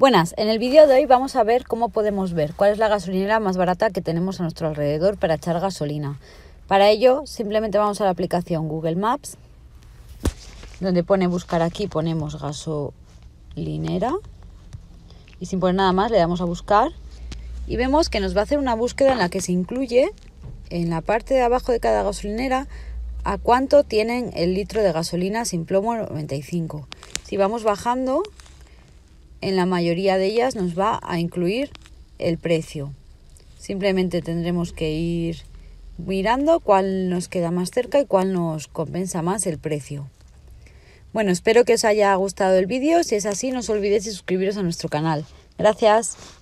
Buenas, en el vídeo de hoy vamos a ver cómo podemos ver cuál es la gasolinera más barata que tenemos a nuestro alrededor para echar gasolina. Para ello simplemente vamos a la aplicación Google Maps, donde pone buscar aquí ponemos gasolinera y sin poner nada más le damos a buscar y vemos que nos va a hacer una búsqueda en la que se incluye en la parte de abajo de cada gasolinera a cuánto tienen el litro de gasolina sin plomo 95. Si vamos bajando en la mayoría de ellas nos va a incluir el precio. Simplemente tendremos que ir mirando cuál nos queda más cerca y cuál nos compensa más el precio. Bueno, espero que os haya gustado el vídeo. Si es así, no os olvidéis de suscribiros a nuestro canal. Gracias.